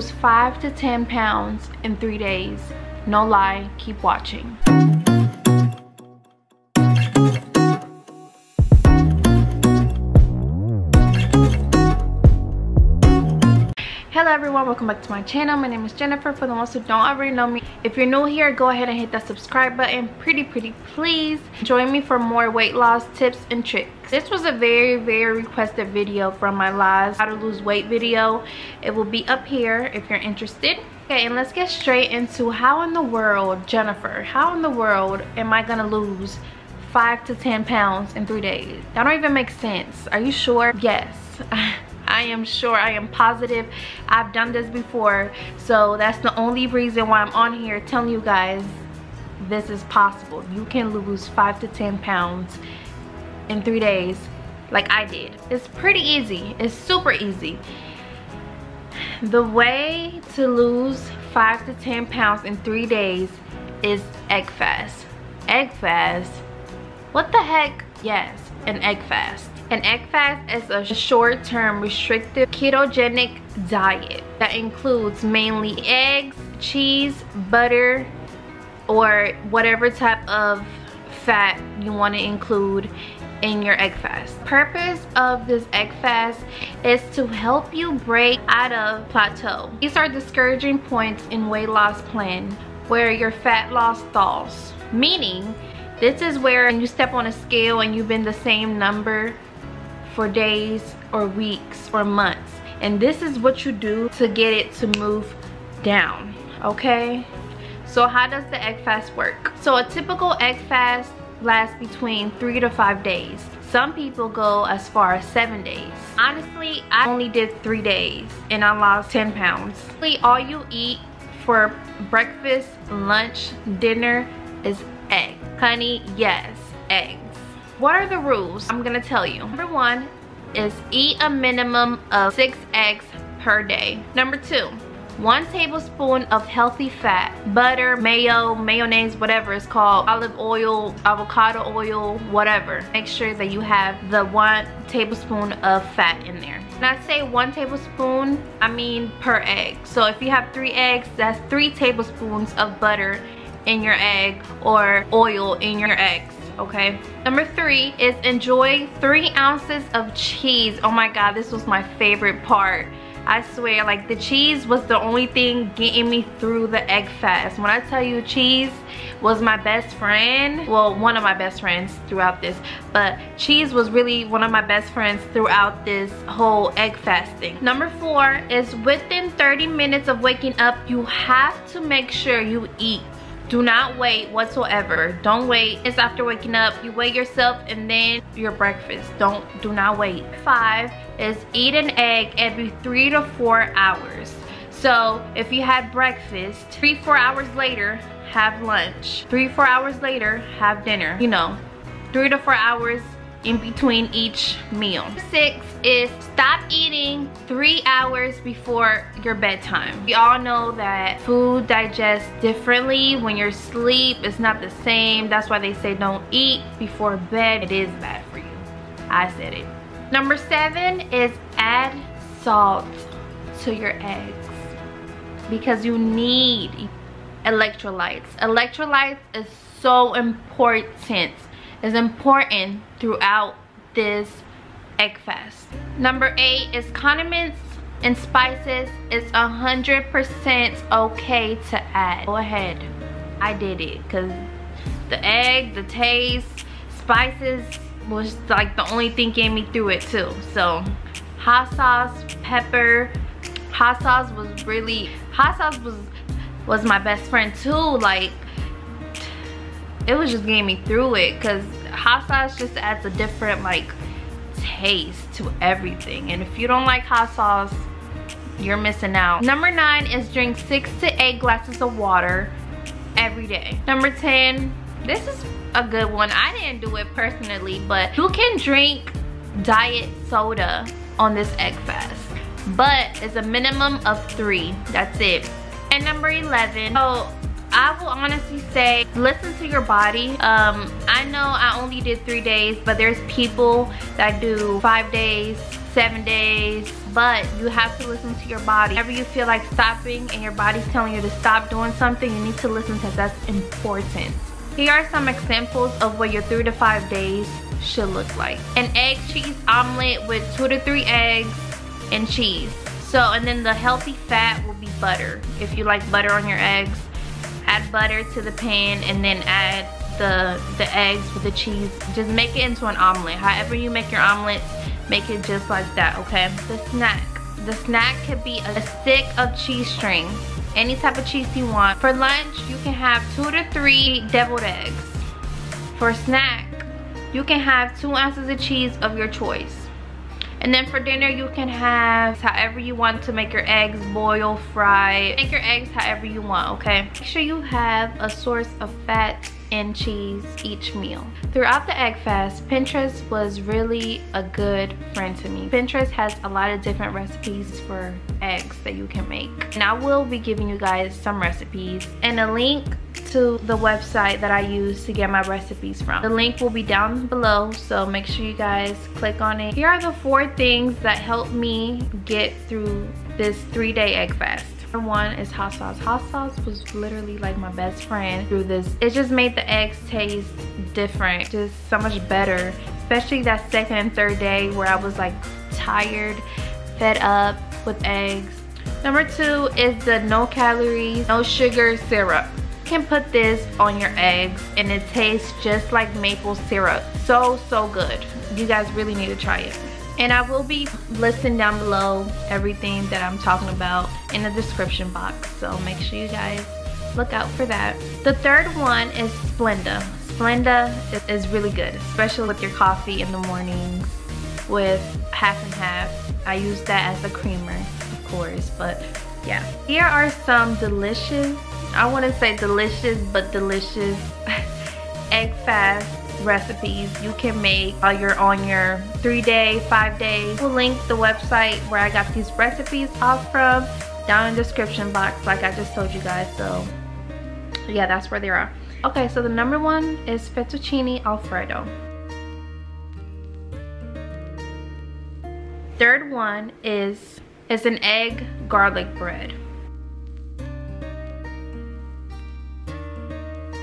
lose 5 to 10 pounds in 3 days. No lie, keep watching. Everyone welcome back to my channel. My name is jennifer. For the ones who don't already know me if you're new here go ahead and hit that subscribe button. Pretty pretty please join me for more weight loss tips and tricks. This was a very very requested video from my last how to lose weight video. It will be up here if you're interested. Okay and let's get straight into how in the world jennifer how in the world am i gonna lose five to ten pounds in three days? That don't even make sense. Are you sure? Yes I am sure, I am positive. I've done this before. So that's the only reason why I'm on here telling you guys this is possible. You can lose five to 10 pounds in three days like I did. It's pretty easy. It's super easy. The way to lose five to 10 pounds in three days is egg fast. Egg fast? What the heck? Yes, an egg fast. An egg fast is a short-term restrictive ketogenic diet that includes mainly eggs, cheese, butter, or whatever type of fat you want to include in your egg fast. Purpose of this egg fast is to help you break out of plateau. These are discouraging points in weight loss plan where your fat loss stalls. Meaning, this is where you step on a scale and you've been the same number for days or weeks or months. And this is what you do to get it to move down, okay? So how does the egg fast work? So a typical egg fast lasts between three to five days. Some people go as far as seven days. Honestly, I only did three days and I lost 10 pounds. All you eat for breakfast, lunch, dinner is egg. Honey, yes, egg. What are the rules? I'm gonna tell you. Number one is eat a minimum of six eggs per day. Number two, one tablespoon of healthy fat, butter, mayo, mayonnaise, whatever it's called, olive oil, avocado oil, whatever. Make sure that you have the one tablespoon of fat in there. When I say one tablespoon, I mean per egg. So if you have three eggs, that's three tablespoons of butter in your egg or oil in your eggs okay? Number three is enjoy three ounces of cheese. Oh my God, this was my favorite part. I swear, like the cheese was the only thing getting me through the egg fast. When I tell you cheese was my best friend, well, one of my best friends throughout this, but cheese was really one of my best friends throughout this whole egg fasting. Number four is within 30 minutes of waking up, you have to make sure you eat do not wait whatsoever. Don't wait. It's after waking up. You weigh yourself and then your breakfast. Don't do not wait. Five is eat an egg every three to four hours. So if you had breakfast three four hours later have lunch. Three four hours later have dinner. You know three to four hours in between each meal. Six is stop eating three hours before your bedtime. We all know that food digests differently when you're asleep. It's not the same. That's why they say don't eat before bed. It is bad for you. I said it. Number seven is add salt to your eggs because you need electrolytes. Electrolytes is so important is important throughout this egg fast. Number eight is condiments and spices is 100% okay to add. Go ahead. I did it because the egg, the taste, spices was like the only thing getting me through it too. So hot sauce, pepper, hot sauce was really, hot sauce was was my best friend too. Like it was just getting me through it because hot sauce just adds a different like taste to everything. And if you don't like hot sauce you're missing out. Number nine is drink six to eight glasses of water every day. Number 10 this is a good one. I didn't do it personally but you can drink diet soda on this egg fast? But it's a minimum of three. That's it. And number 11 so I will honestly say, listen to your body. Um, I know I only did three days, but there's people that do five days, seven days, but you have to listen to your body. Whenever you feel like stopping and your body's telling you to stop doing something, you need to listen because that's important. Here are some examples of what your three to five days should look like. An egg cheese omelet with two to three eggs and cheese. So, and then the healthy fat will be butter. If you like butter on your eggs, add butter to the pan and then add the, the eggs with the cheese. Just make it into an omelet. However you make your omelets, make it just like that, okay? The snack. The snack could be a stick of cheese string. Any type of cheese you want. For lunch, you can have two to three deviled eggs. For snack, you can have two ounces of cheese of your choice. And then for dinner, you can have however you want to make your eggs boil, fry. Make your eggs however you want, okay? Make sure you have a source of fat and cheese each meal. Throughout the egg fast, Pinterest was really a good friend to me. Pinterest has a lot of different recipes for eggs that you can make. And I will be giving you guys some recipes and a link to the website that I use to get my recipes from. The link will be down below, so make sure you guys click on it. Here are the four things that helped me get through this three day egg fast. Number one is hot sauce. Hot sauce was literally like my best friend through this. It just made the eggs taste different, just so much better. Especially that second and third day where I was like tired, fed up with eggs. Number two is the no calories, no sugar syrup. Can put this on your eggs and it tastes just like maple syrup. So, so good. You guys really need to try it. And I will be listing down below everything that I'm talking about in the description box. So make sure you guys look out for that. The third one is Splenda. Splenda is really good, especially with your coffee in the mornings with half and half. I use that as a creamer, of course, but yeah. Here are some delicious, I wouldn't say delicious, but delicious egg fast recipes you can make while you're on your three day, five day. We'll link the website where I got these recipes off from down in the description box like I just told you guys. So yeah, that's where they are. Okay, so the number one is fettuccine alfredo. Third one is, is an egg garlic bread.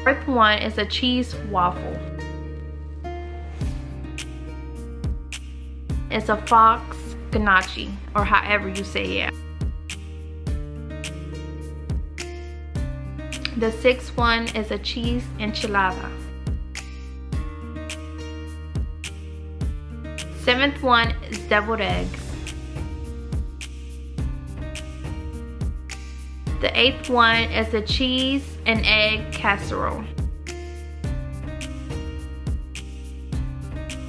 Fourth one is a cheese waffle. It's a fox ganache, or however you say it. The sixth one is a cheese enchilada. Seventh one is deviled eggs. The eighth one is a cheese and egg casserole.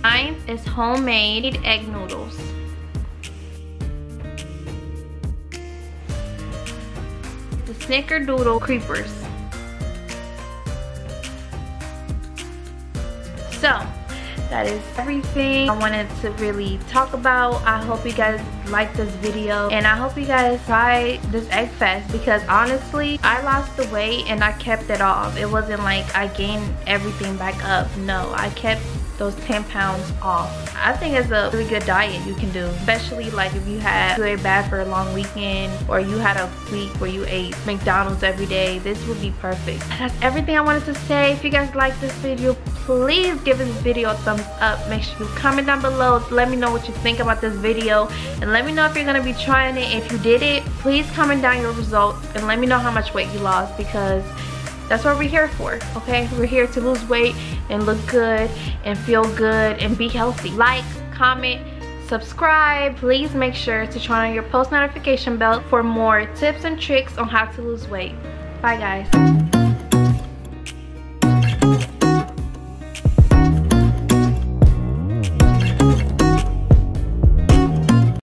Ninth is homemade egg noodles. The snickerdoodle creepers. So, that is everything I wanted to really talk about. I hope you guys like this video and I hope you guys try this egg fast because honestly I lost the weight and I kept it off. It wasn't like I gained everything back up. No, I kept those 10 pounds off. I think it's a really good diet you can do, especially like if you had ate bad for a long weekend or you had a week where you ate McDonald's every day. This would be perfect. That's everything I wanted to say. If you guys like this video, please give this video a thumbs up. Make sure you comment down below. Let me know what you think about this video and let me know if you're gonna be trying it. If you did it, please comment down your results and let me know how much weight you lost because that's what we're here for, okay? We're here to lose weight and look good and feel good and be healthy. Like, comment, subscribe. Please make sure to turn on your post notification bell for more tips and tricks on how to lose weight. Bye guys.